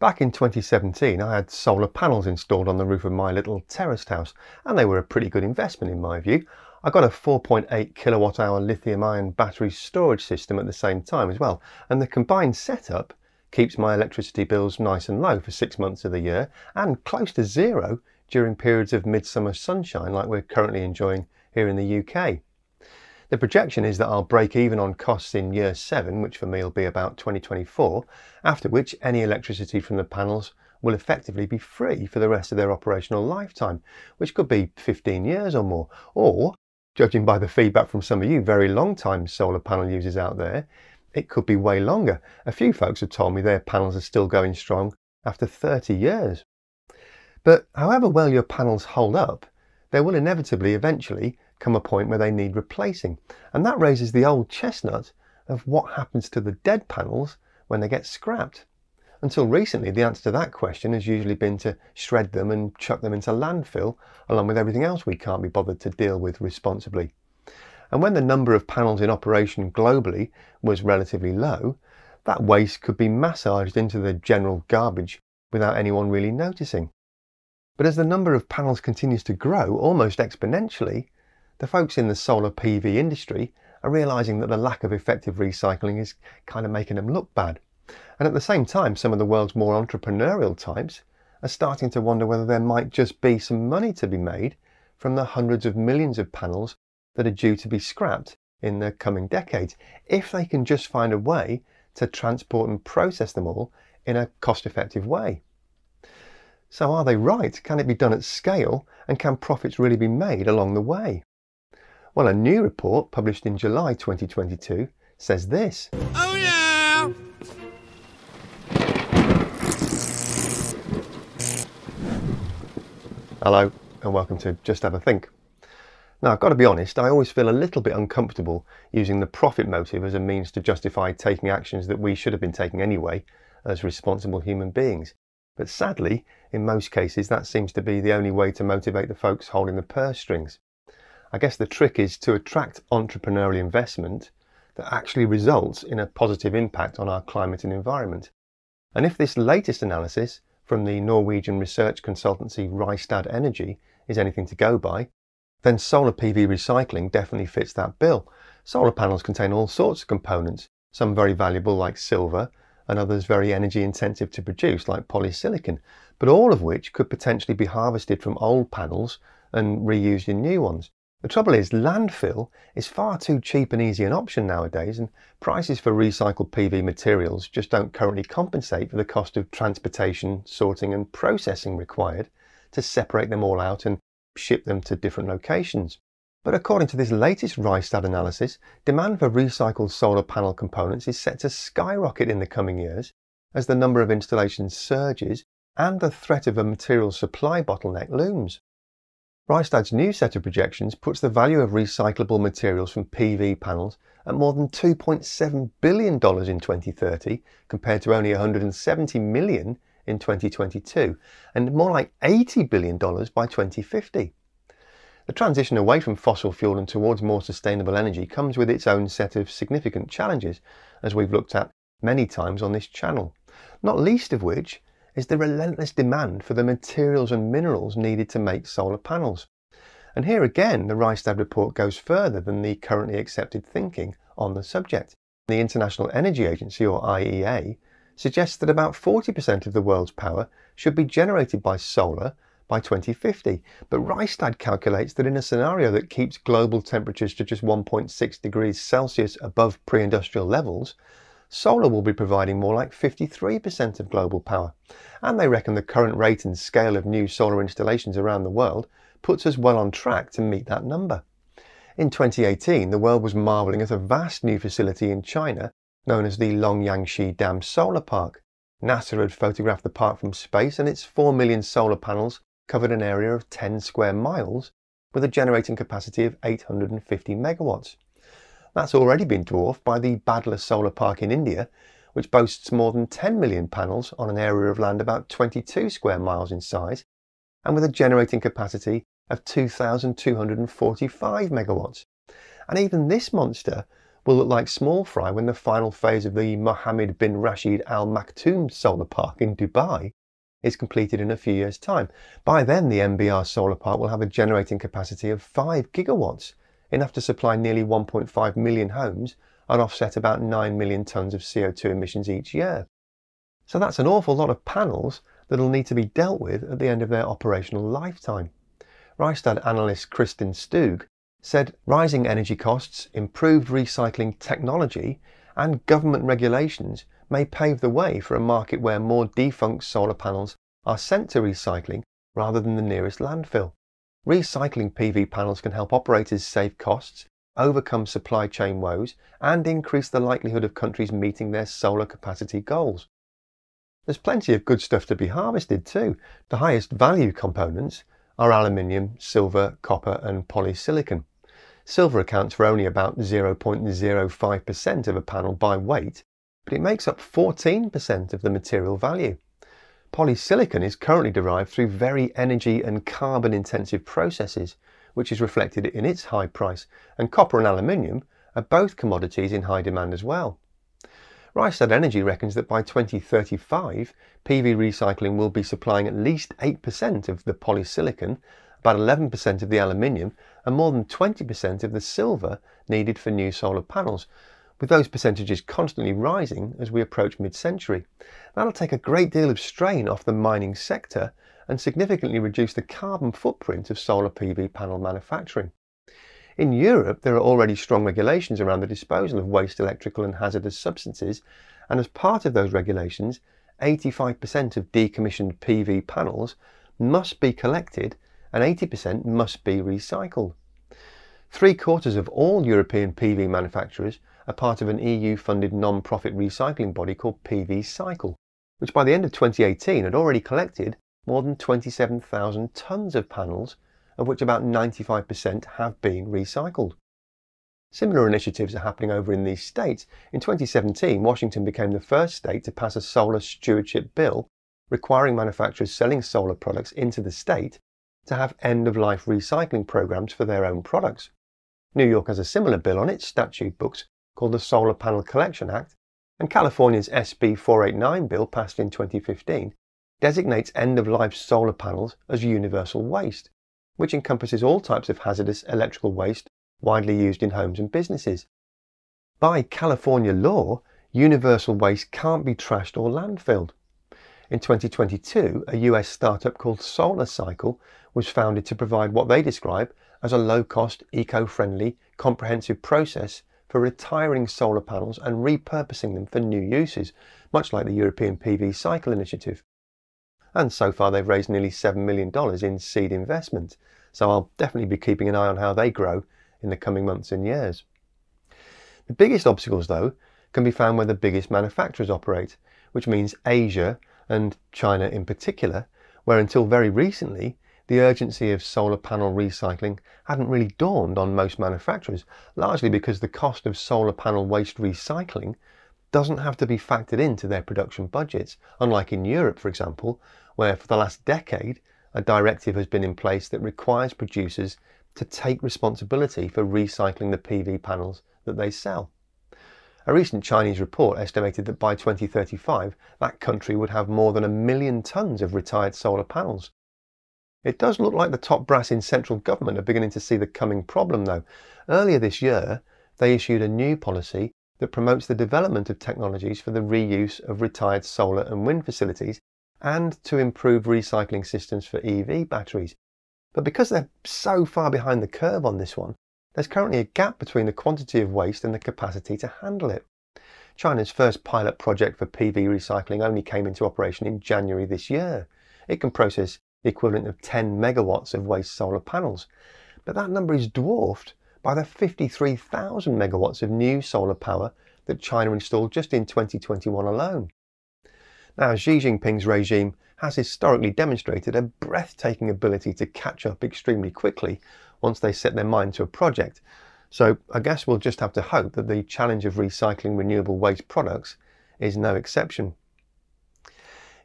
Back in 2017, I had solar panels installed on the roof of my little terraced house, and they were a pretty good investment in my view. I got a 4.8 kilowatt hour lithium ion battery storage system at the same time as well, and the combined setup keeps my electricity bills nice and low for six months of the year and close to zero during periods of midsummer sunshine like we're currently enjoying here in the UK. The projection is that I'll break even on costs in year 7, which for me will be about 2024, after which any electricity from the panels will effectively be free for the rest of their operational lifetime, which could be 15 years or more. Or, judging by the feedback from some of you very long time solar panel users out there, it could be way longer. A few folks have told me their panels are still going strong after 30 years. But however well your panels hold up, there will inevitably eventually come a point where they need replacing. And that raises the old chestnut of what happens to the dead panels when they get scrapped. Until recently, the answer to that question has usually been to shred them and chuck them into landfill, along with everything else we can't be bothered to deal with responsibly. And when the number of panels in operation globally was relatively low, that waste could be massaged into the general garbage without anyone really noticing. But as the number of panels continues to grow almost exponentially, the folks in the solar PV industry are realizing that the lack of effective recycling is kind of making them look bad. And at the same time, some of the world's more entrepreneurial types are starting to wonder whether there might just be some money to be made from the hundreds of millions of panels that are due to be scrapped in the coming decades, if they can just find a way to transport and process them all in a cost effective way. So, are they right? Can it be done at scale? And can profits really be made along the way? Well, a new report published in July 2022 says this. Oh, yeah! Hello, and welcome to Just Have a Think. Now, I've got to be honest, I always feel a little bit uncomfortable using the profit motive as a means to justify taking actions that we should have been taking anyway as responsible human beings. But sadly, in most cases, that seems to be the only way to motivate the folks holding the purse strings. I guess the trick is to attract entrepreneurial investment that actually results in a positive impact on our climate and environment. And if this latest analysis from the Norwegian research consultancy Rystad Energy is anything to go by, then solar PV recycling definitely fits that bill. Solar panels contain all sorts of components, some very valuable like silver, and others very energy intensive to produce like polysilicon, but all of which could potentially be harvested from old panels and reused in new ones. The trouble is, landfill is far too cheap and easy an option nowadays, and prices for recycled PV materials just don't currently compensate for the cost of transportation, sorting, and processing required to separate them all out and ship them to different locations. But according to this latest Rystad analysis, demand for recycled solar panel components is set to skyrocket in the coming years as the number of installations surges and the threat of a material supply bottleneck looms. Rystad's new set of projections puts the value of recyclable materials from PV panels at more than $2.7 billion in 2030 compared to only 170 million in 2022 and more like $80 billion by 2050. The transition away from fossil fuel and towards more sustainable energy comes with its own set of significant challenges, as we've looked at many times on this channel, not least of which is the relentless demand for the materials and minerals needed to make solar panels. And here again, the Rystad report goes further than the currently accepted thinking on the subject. The International Energy Agency, or IEA, suggests that about 40% of the world's power should be generated by solar by 2050. But Rystad calculates that in a scenario that keeps global temperatures to just 1.6 degrees Celsius above pre industrial levels, solar will be providing more like 53% of global power. And they reckon the current rate and scale of new solar installations around the world puts us well on track to meet that number. In 2018, the world was marvelling at a vast new facility in China known as the Longyangxia Dam Solar Park. NASA had photographed the park from space and its 4 million solar panels covered an area of 10 square miles with a generating capacity of 850 megawatts. That's already been dwarfed by the Bhadla Solar Park in India, which boasts more than 10 million panels on an area of land about 22 square miles in size and with a generating capacity of 2,245 megawatts. And even this monster will look like small fry when the final phase of the Mohammed bin Rashid Al Maktoum solar park in Dubai is completed in a few years' time. By then, the MBR solar park will have a generating capacity of 5 gigawatts, enough to supply nearly 1.5 million homes and offset about 9 million tonnes of CO2 emissions each year. So that's an awful lot of panels that'll need to be dealt with at the end of their operational lifetime. Rystad analyst Kristin Stug said rising energy costs, improved recycling technology, and government regulations may pave the way for a market where more defunct solar panels are sent to recycling rather than the nearest landfill. Recycling PV panels can help operators save costs, overcome supply chain woes, and increase the likelihood of countries meeting their solar capacity goals. There's plenty of good stuff to be harvested too. The highest value components are aluminium, silver, copper, and polysilicon. Silver accounts for only about 0.05% of a panel by weight, but it makes up 14% of the material value. Polysilicon is currently derived through very energy and carbon intensive processes, which is reflected in its high price, and copper and aluminium are both commodities in high demand as well. Rystad Energy reckons that by 2035, PV recycling will be supplying at least 8% of the polysilicon, about 11% of the aluminium, and more than 20% of the silver needed for new solar panels, with those percentages constantly rising as we approach mid-century. That'll take a great deal of strain off the mining sector and significantly reduce the carbon footprint of solar PV panel manufacturing. In Europe, there are already strong regulations around the disposal of waste electrical and hazardous substances, and as part of those regulations, 85% of decommissioned PV panels must be collected and 80% must be recycled. Three quarters of all European PV manufacturers are part of an EU-funded non-profit recycling body called PV Cycle, which by the end of 2018 had already collected more than 27,000 tonnes of panels, of which about 95% have been recycled. Similar initiatives are happening over in these states. In 2017, Washington became the first state to pass a solar stewardship bill requiring manufacturers selling solar products into the state to have end-of-life recycling programs for their own products. New York has a similar bill on its statute books called the Solar Panel Collection Act, and California's SB 489 bill passed in 2015 designates end-of-life solar panels as universal waste, which encompasses all types of hazardous electrical waste widely used in homes and businesses. By California law, universal waste can't be trashed or landfilled. In 2022, a US startup called Solar Cycle was founded to provide what they describe as a low-cost, eco-friendly, comprehensive process for retiring solar panels and repurposing them for new uses, much like the European PV Cycle Initiative. And so far they've raised nearly $7 million in seed investment, so I'll definitely be keeping an eye on how they grow in the coming months and years. The biggest obstacles, though, can be found where the biggest manufacturers operate, which means Asia and China in particular, where until very recently the urgency of solar panel recycling hadn't really dawned on most manufacturers, largely because the cost of solar panel waste recycling doesn't have to be factored into their production budgets, unlike in Europe, for example, where for the last decade a directive has been in place that requires producers to take responsibility for recycling the PV panels that they sell. A recent Chinese report estimated that by 2035 that country would have more than a million tonnes of retired solar panels, it does look like the top brass in central government are beginning to see the coming problem though. Earlier this year, they issued a new policy that promotes the development of technologies for the reuse of retired solar and wind facilities and to improve recycling systems for EV batteries. But because they're so far behind the curve on this one, there's currently a gap between the quantity of waste and the capacity to handle it. China's first pilot project for PV recycling only came into operation in January this year. It can process the equivalent of 10 megawatts of waste solar panels. But that number is dwarfed by the 53,000 megawatts of new solar power that China installed just in 2021 alone. Now, Xi Jinping's regime has historically demonstrated a breathtaking ability to catch up extremely quickly once they set their mind to a project. So I guess we'll just have to hope that the challenge of recycling renewable waste products is no exception.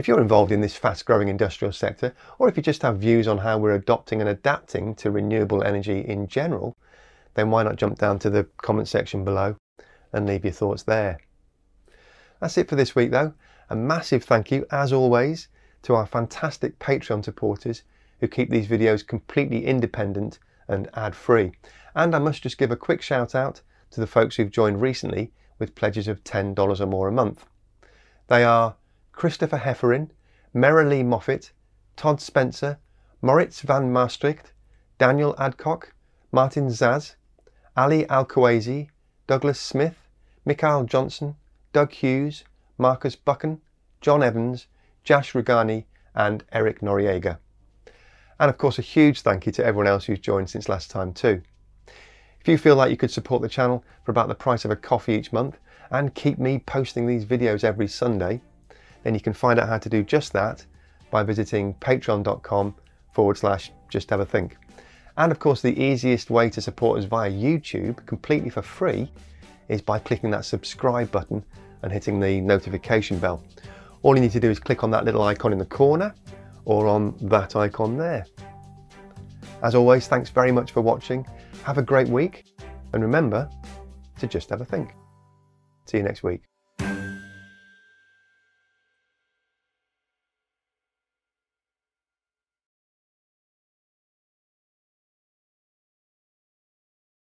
If you're involved in this fast growing industrial sector, or if you just have views on how we're adopting and adapting to renewable energy in general, then why not jump down to the comment section below and leave your thoughts there. That's it for this week though. A massive thank you, as always, to our fantastic Patreon supporters who keep these videos completely independent and ad-free. And I must just give a quick shout out to the folks who've joined recently with pledges of $10 or more a month. They are Christopher Hefferin, Merrilee Moffat, Todd Spencer, Moritz van Maastricht, Daniel Adcock, Martin Zaz, Ali Al Douglas Smith, Mikhail Johnson, Doug Hughes, Marcus Buchan, John Evans, Jash Rugani, and Eric Noriega. And of course, a huge thank you to everyone else who's joined since last time too. If you feel like you could support the channel for about the price of a coffee each month and keep me posting these videos every Sunday, then you can find out how to do just that by visiting patreon.com forward slash just have a think. And of course, the easiest way to support us via YouTube completely for free is by clicking that subscribe button and hitting the notification bell. All you need to do is click on that little icon in the corner or on that icon there. As always, thanks very much for watching. Have a great week and remember to just have a think. See you next week.